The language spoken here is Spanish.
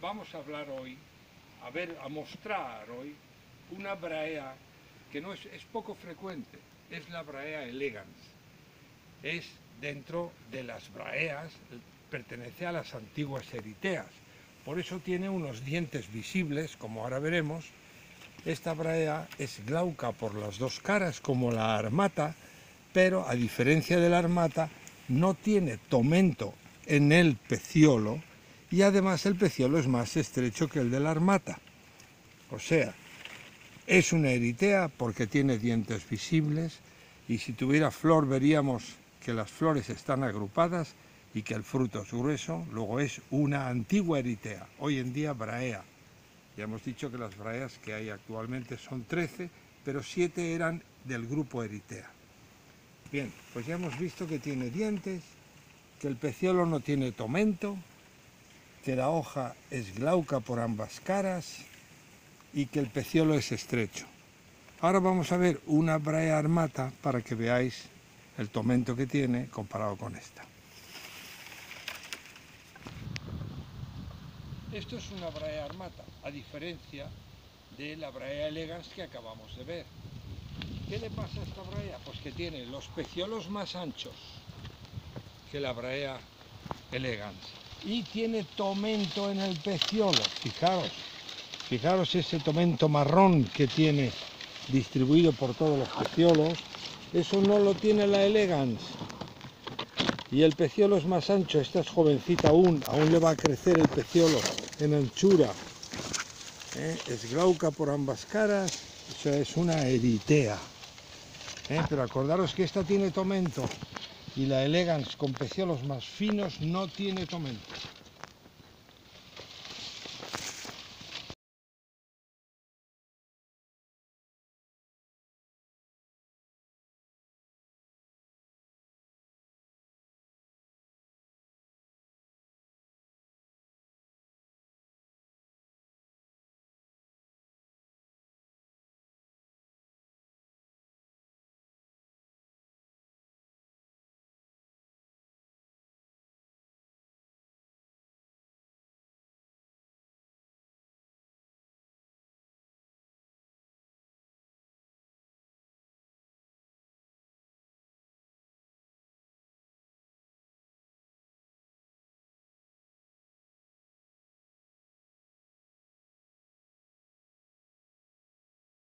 vamos a hablar hoy, a ver, a mostrar hoy una brea que no es, es poco frecuente, es la brea elegans. Es dentro de las braeas, pertenece a las antiguas eriteas. Por eso tiene unos dientes visibles, como ahora veremos. Esta brea es glauca por las dos caras, como la armata, pero a diferencia de la armata, no tiene tomento en el peciolo y además el peciolo es más estrecho que el de la armata. O sea, es una eritea porque tiene dientes visibles y si tuviera flor veríamos que las flores están agrupadas y que el fruto es grueso. Luego es una antigua eritea, hoy en día braea. Ya hemos dicho que las braeas que hay actualmente son 13, pero 7 eran del grupo eritea. Bien, pues ya hemos visto que tiene dientes, que el peciolo no tiene tomento, que la hoja es glauca por ambas caras y que el peciolo es estrecho. Ahora vamos a ver una brea armata para que veáis el tomento que tiene comparado con esta. Esto es una brea armata, a diferencia de la brea elegans que acabamos de ver. ¿Qué le pasa a esta brea? Pues que tiene los peciolos más anchos que la brea elegans y tiene tomento en el peciolo. Fijaros, fijaros ese tomento marrón que tiene distribuido por todos los peciolos. Eso no lo tiene la elegance. Y el peciolo es más ancho, esta es jovencita aún, aún le va a crecer el peciolo en anchura. ¿Eh? Es glauca por ambas caras, o sea, es una eritea. ¿Eh? Pero acordaros que esta tiene tomento y la elegance con peciolos más finos no tiene tomento.